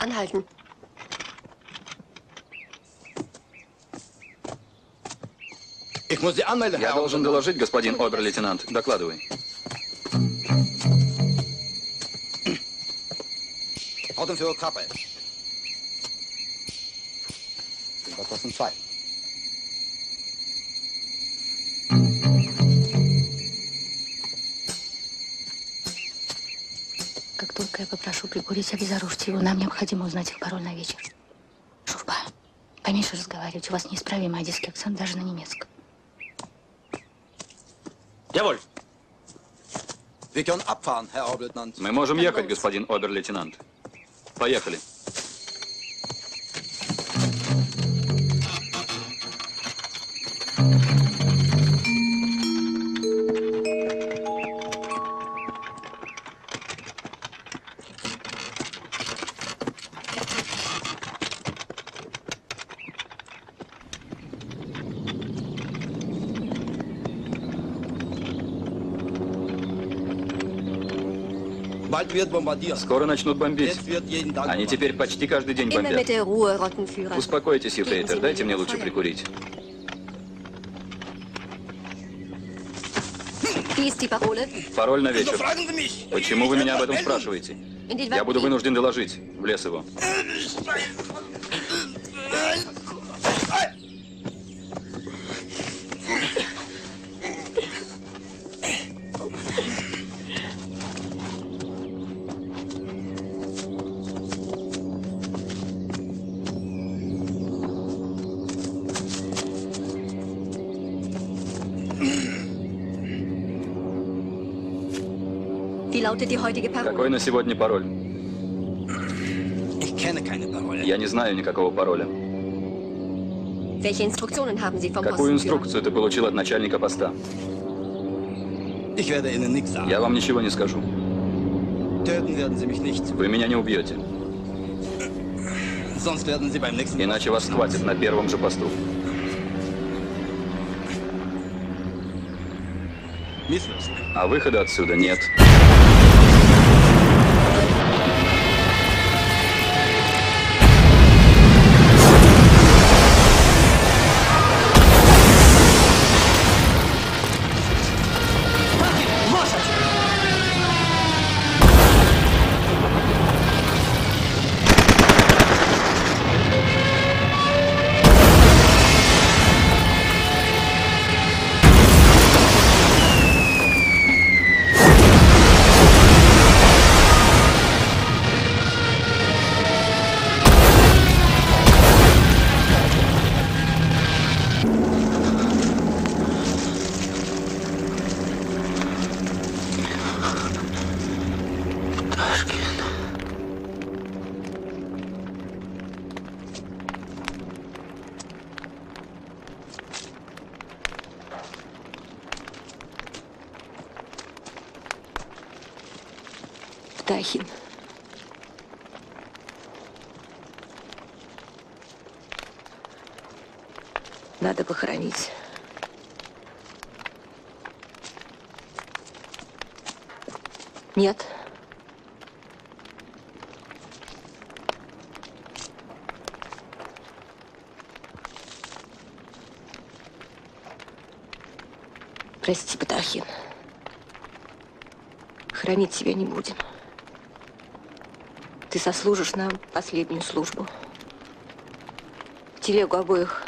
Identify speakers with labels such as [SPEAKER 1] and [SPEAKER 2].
[SPEAKER 1] Anhalten.
[SPEAKER 2] Ich muss Sie anmelden,
[SPEAKER 3] Я должен доложить, господин обер-лейтенант. Докладывай.
[SPEAKER 2] Autoführer Kappe. Überkosten 2.
[SPEAKER 4] Как только я попрошу прикурить, обезоружьте его. Нам необходимо узнать их пароль на вечер. Шурба, поменьше разговаривать. У вас неисправимый одесский акцент даже на немецком.
[SPEAKER 2] Jawohl. Wir können abfahren, Herr Oberleutnant.
[SPEAKER 3] Мы можем ехать, господин обер-лейтенант. Поехали. Скоро начнут бомбить. Они теперь почти каждый день бомбят. Успокойтесь, Ефрейтор, дайте мне лучше прикурить. Пароль на вечер. Почему вы меня об этом спрашиваете? Я буду вынужден доложить. В лес его. Какой на сегодня пароль?
[SPEAKER 2] Ich kenne keine Parole.
[SPEAKER 3] Я не знаю никакого пароля. Какую инструкцию ты получил от начальника поста? Я вам ничего не скажу. Вы меня не убьете. Иначе вас схватят на первом же посту. А выхода отсюда нет.
[SPEAKER 4] Птахин. Надо похоронить. Нет. Прости, Птахин. Хранить тебя не будем. Ты сослужишь нам последнюю службу. Телегу обоих